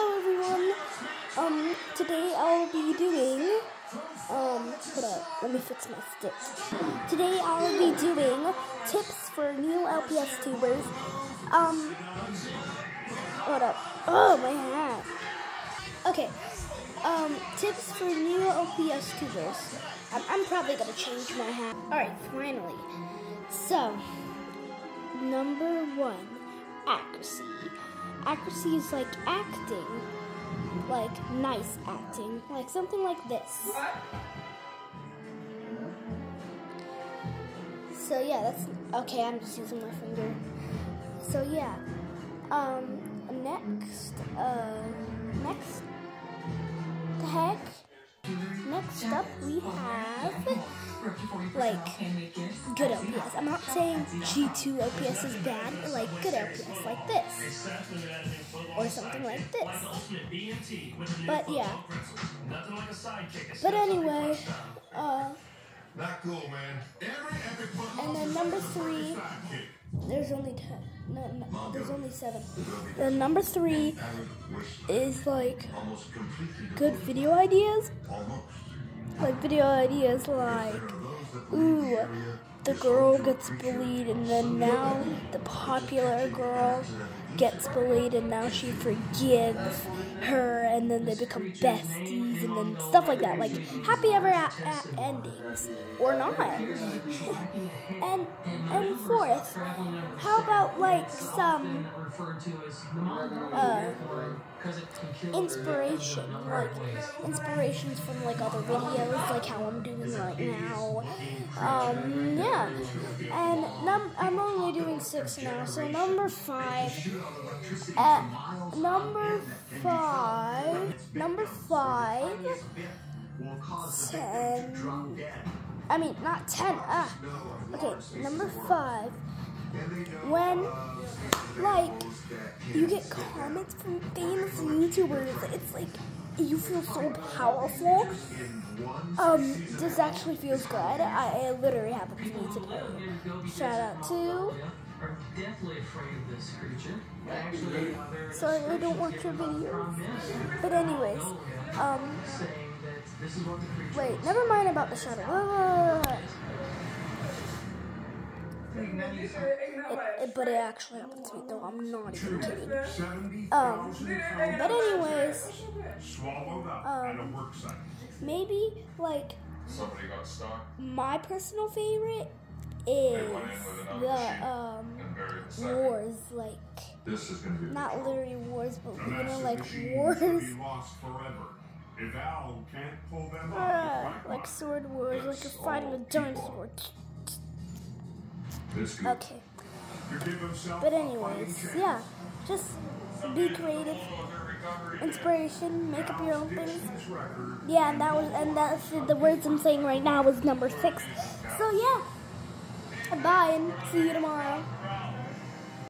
Hello everyone. Um, today I'll be doing. Um, hold up. Let me fix my stick. Today I'll be doing tips for new LPS tubers. Um, hold up. Oh my hat. Okay. Um, tips for new LPS tubers. I'm, I'm probably gonna change my hat. All right, finally. So, number one, accuracy. Accuracy is like acting, like nice acting, like something like this. So yeah, that's okay. I'm just using my finger. So yeah, um, next, uh, like good LPS. I'm not saying G2 LPS is bad, but like good LPS, like this. Or something like this. But yeah. But anyway, uh, Not cool, man. Every epic foot and then number three, there's only ten. No, no, there's only seven. The number three is like good video ideas. like video ideas like ooh the girl gets bullied and then now the popular girl gets bullied and now she forgives her and then they become besties and then stuff like that. Like happy ever a- a- endings. Or not. And and fourth how about like some uh, inspiration, like inspirations from like other videos, like how I'm. Um, yeah, and num- I'm only doing six now, so number five. At number five, number five, ten. I mean, not ten. Ah, okay, number five. When like you get comments from famous YouTubers, it's like you feel so powerful. Um, this actually feels good. I, it literally happened to me today. Shout out to. Sorry, I don't watch your videos. But anyways, um, wait, never mind about the shadow. It, it, but it actually happened to me, though. I'm not even kidding. Um, but anyways, Swallowed up Um, at a work site. maybe like Somebody got stuck my personal favorite is went in with another the um and buried the second. wars, like This is gonna be not literally wars, but The you know, massive like machines wars, will be lost forever. If Al can't pull them uh, like sword wars, like you're fighting with dinosaur. this could Okay, you give himself but anyways, yeah, just be creative, inspiration, make up your own things. Yeah, and that was and that's the words I'm saying right now was number six. So yeah, bye and see you tomorrow.